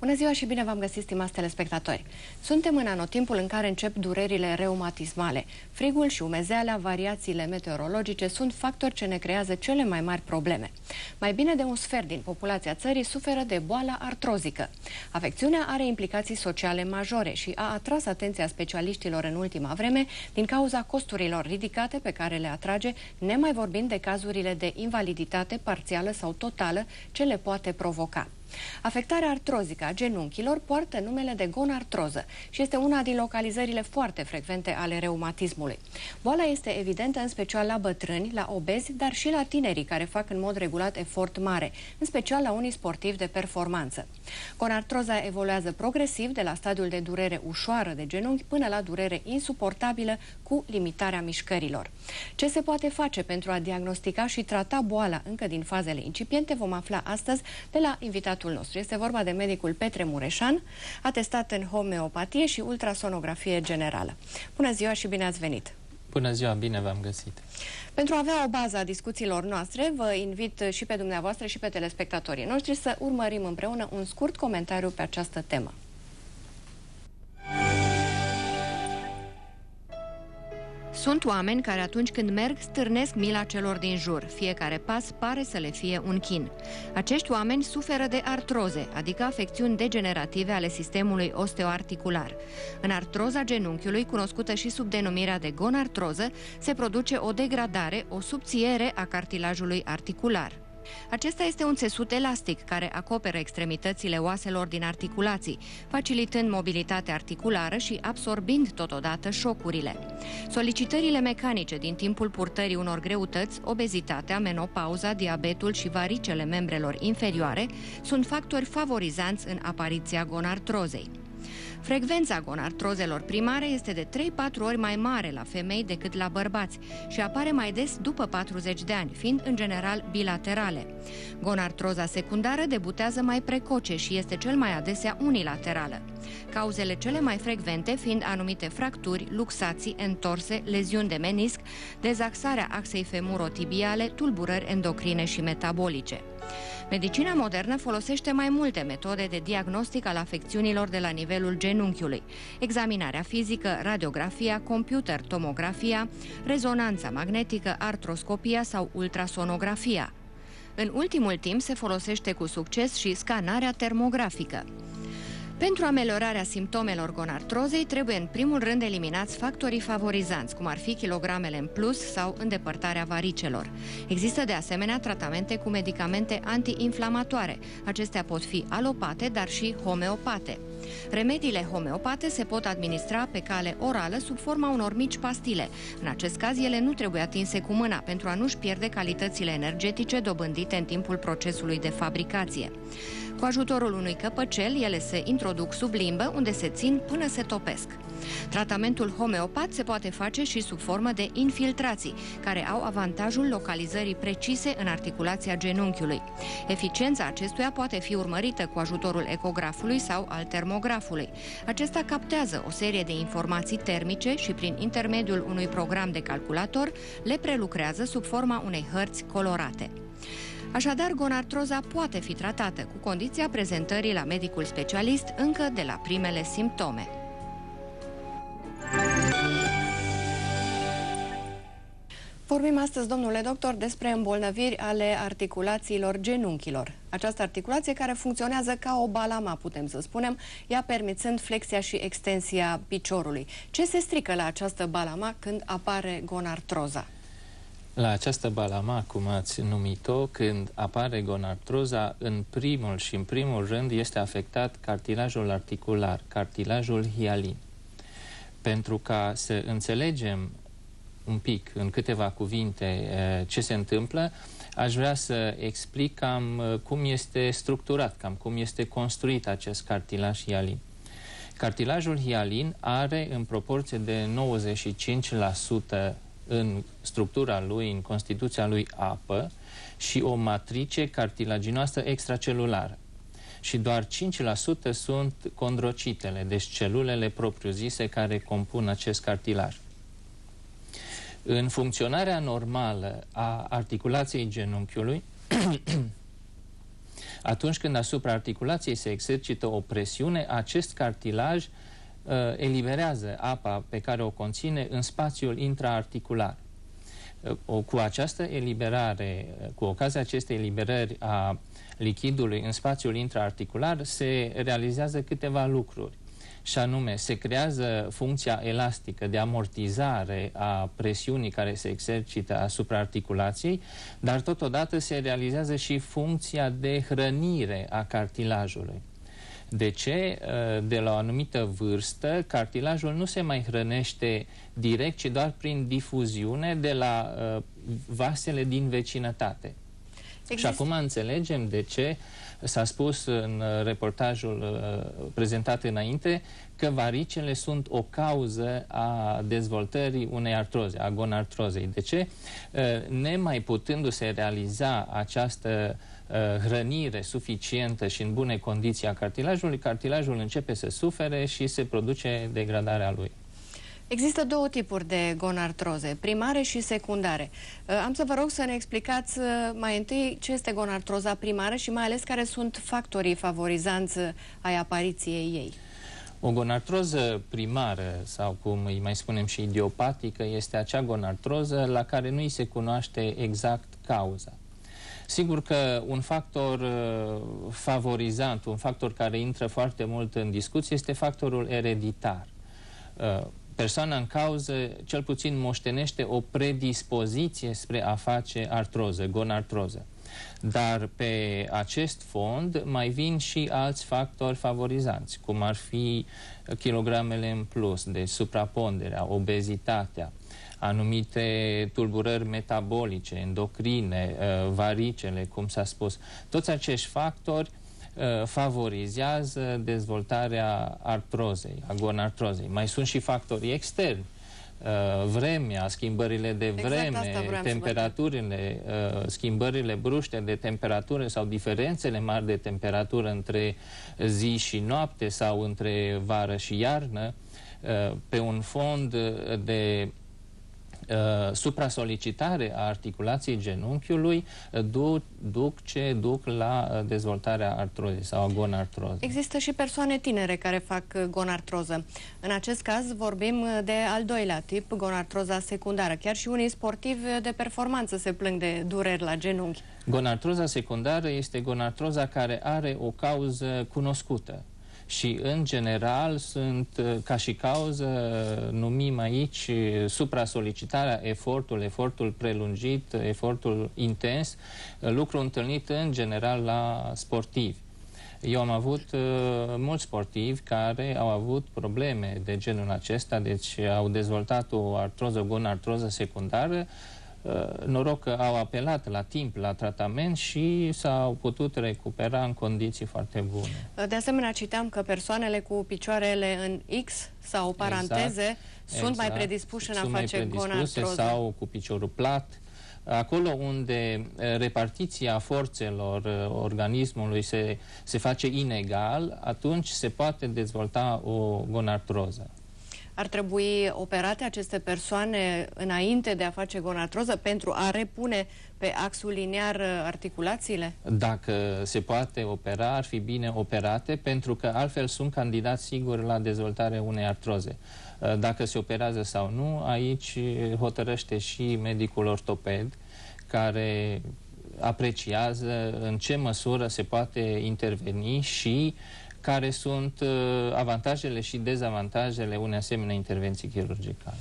Bună ziua și bine v-am găsit, stimați telespectatori! Suntem în anotimpul în care încep durerile reumatismale. Frigul și umezeala, variațiile meteorologice sunt factori ce ne creează cele mai mari probleme. Mai bine de un sfert din populația țării suferă de boala artrozică. Afecțiunea are implicații sociale majore și a atras atenția specialiștilor în ultima vreme din cauza costurilor ridicate pe care le atrage, nemai vorbind de cazurile de invaliditate parțială sau totală ce le poate provoca. Afectarea artrozică a genunchilor poartă numele de gonartroză și este una din localizările foarte frecvente ale reumatismului. Boala este evidentă în special la bătrâni, la obezi, dar și la tinerii care fac în mod regulat efort mare, în special la unii sportivi de performanță. Gonartroza evoluează progresiv de la stadiul de durere ușoară de genunchi până la durere insuportabilă cu limitarea mișcărilor. Ce se poate face pentru a diagnostica și trata boala încă din fazele incipiente vom afla astăzi de la invitatul invitatul nostru. Este vorba de medicul Petre Mureșan, atestat în homeopatie și ultrasonografie generală. Bună ziua și bine ați venit! Bună ziua, bine v-am găsit! Pentru a avea o bază a discuțiilor noastre, vă invit și pe dumneavoastră și pe telespectatorii noștri să urmărim împreună un scurt comentariu pe această temă. Sunt oameni care atunci când merg stârnesc mila celor din jur. Fiecare pas pare să le fie un chin. Acești oameni suferă de artroze, adică afecțiuni degenerative ale sistemului osteoarticular. În artroza genunchiului, cunoscută și sub denumirea de gonartroză, se produce o degradare, o subțiere a cartilajului articular. Acesta este un țesut elastic care acoperă extremitățile oaselor din articulații, facilitând mobilitatea articulară și absorbind totodată șocurile. Solicitările mecanice din timpul purtării unor greutăți, obezitatea, menopauza, diabetul și varicele membrelor inferioare sunt factori favorizanți în apariția gonartrozei. Frecvența gonartrozelor primare este de 3-4 ori mai mare la femei decât la bărbați și apare mai des după 40 de ani, fiind în general bilaterale. Gonartroza secundară debutează mai precoce și este cel mai adesea unilaterală. Cauzele cele mai frecvente fiind anumite fracturi, luxații, entorse, leziuni de menisc, dezaxarea axei femurotibiale, tulburări endocrine și metabolice. Medicina modernă folosește mai multe metode de diagnostic al afecțiunilor de la nivelul genunchiului. Examinarea fizică, radiografia, computer, tomografia, rezonanța magnetică, artroscopia sau ultrasonografia. În ultimul timp se folosește cu succes și scanarea termografică. Pentru ameliorarea simptomelor gonartrozei trebuie în primul rând eliminați factorii favorizanți, cum ar fi kilogramele în plus sau îndepărtarea varicelor. Există de asemenea tratamente cu medicamente antiinflamatoare. Acestea pot fi alopate, dar și homeopate. Remediile homeopate se pot administra pe cale orală sub forma unor mici pastile. În acest caz, ele nu trebuie atinse cu mâna pentru a nu-și pierde calitățile energetice dobândite în timpul procesului de fabricație. Cu ajutorul unui căpăcel, ele se introduc sub limbă, unde se țin până se topesc. Tratamentul homeopat se poate face și sub formă de infiltrații, care au avantajul localizării precise în articulația genunchiului. Eficiența acestuia poate fi urmărită cu ajutorul ecografului sau al termografului. Acesta captează o serie de informații termice și prin intermediul unui program de calculator le prelucrează sub forma unei hărți colorate. Așadar, gonartroza poate fi tratată cu condiția prezentării la medicul specialist încă de la primele simptome. Vorbim astăzi, domnule doctor, despre îmbolnăviri ale articulațiilor genunchilor. Această articulație care funcționează ca o balama, putem să spunem, ea permițând flexia și extensia piciorului. Ce se strică la această balama când apare gonartroza? La această balama, cum ați numit-o, când apare gonartroza, în primul și în primul rând este afectat cartilajul articular, cartilajul hialin. Pentru ca să înțelegem un pic, în câteva cuvinte, eh, ce se întâmplă, aș vrea să explic cam eh, cum este structurat, cam cum este construit acest cartilaj hialin. Cartilajul hialin are în proporție de 95% în structura lui, în constituția lui apă și o matrice cartilaginoasă extracelulară. Și doar 5% sunt condrocitele, deci celulele propriu-zise care compun acest cartilaj. În funcționarea normală a articulației genunchiului, Atunci când asupra articulației se exercită o presiune, acest cartilaj uh, eliberează apa pe care o conține în spațiul intraarticular. Uh, cu această eliberare, uh, cu ocazia acestei eliberări a lichidului în spațiul intraarticular, se realizează câteva lucruri și anume se creează funcția elastică de amortizare a presiunii care se exercită asupra articulației, dar totodată se realizează și funcția de hrănire a cartilajului. De ce? Uh, de la o anumită vârstă, cartilajul nu se mai hrănește direct, ci doar prin difuziune de la uh, vasele din vecinătate. Există. Și acum înțelegem de ce s-a spus în uh, reportajul uh, prezentat înainte că varicele sunt o cauză a dezvoltării unei artroze, a gonartrozei. De ce? Uh, nemai putându-se realiza această hrănire suficientă și în bune condiții a cartilajului, cartilajul începe să sufere și se produce degradarea lui. Există două tipuri de gonartroze, primare și secundare. Uh, am să vă rog să ne explicați uh, mai întâi ce este gonartroza primară și mai ales care sunt factorii favorizanți ai apariției ei. O gonartroză primară, sau cum îi mai spunem și idiopatică, este acea gonartroză la care nu îi se cunoaște exact cauza. Sigur că un factor uh, favorizant, un factor care intră foarte mult în discuție este factorul ereditar persoana în cauză cel puțin moștenește o predispoziție spre a face artroză, gonartroză. Dar pe acest fond mai vin și alți factori favorizanți, cum ar fi kilogramele în plus, de supraponderea, obezitatea, anumite tulburări metabolice, endocrine, uh, varicele, cum s-a spus. Toți acești factori Uh, favorizează dezvoltarea artrozei, a gonartrozei. Mai sunt și factorii externi, uh, vremea, schimbările de exact vreme, exact temperaturile, uh, schimbările bruște de temperatură sau diferențele mari de temperatură între zi și noapte sau între vară și iarnă, pe un fond de uh, supra-solicitare a articulației genunchiului uh, duc, duc ce duc la uh, dezvoltarea artrozei sau a gonartrozei. Există și persoane tinere care fac uh, gonartroză. În acest caz vorbim de al doilea tip, gonartroza secundară. Chiar și unii sportivi de performanță se plâng de dureri la genunchi. Gonartroza secundară este gonartroza care are o cauză cunoscută și în general sunt uh, ca și cauză numim aici uh, supra-solicitarea, efortul, efortul prelungit, efortul intens, uh, lucru întâlnit în general la sportivi. Eu am avut uh, mulți sportivi care au avut probleme de genul acesta, deci au dezvoltat o artroză, o gonartroză secundară, Uh, noroc că au apelat la timp la tratament și s-au putut recupera în condiții foarte bune. Uh, de asemenea, citeam că persoanele cu picioarele în X sau paranteze exact, sunt exact, mai predispuși în a face gonartroză. sau cu piciorul plat. Acolo unde uh, repartiția forțelor organismului se, se face inegal, atunci se poate dezvolta o gonartroză. Ar trebui operate aceste persoane înainte de a face gonatroză pentru a repune pe axul liniar uh, articulațiile? Dacă se poate opera, ar fi bine operate, pentru că altfel sunt candidați sigur la dezvoltarea unei artroze. Uh, dacă se operează sau nu, aici hotărăște și medicul ortoped, care apreciază în ce măsură se poate interveni și care sunt uh, avantajele și dezavantajele unei asemenea intervenții chirurgicale.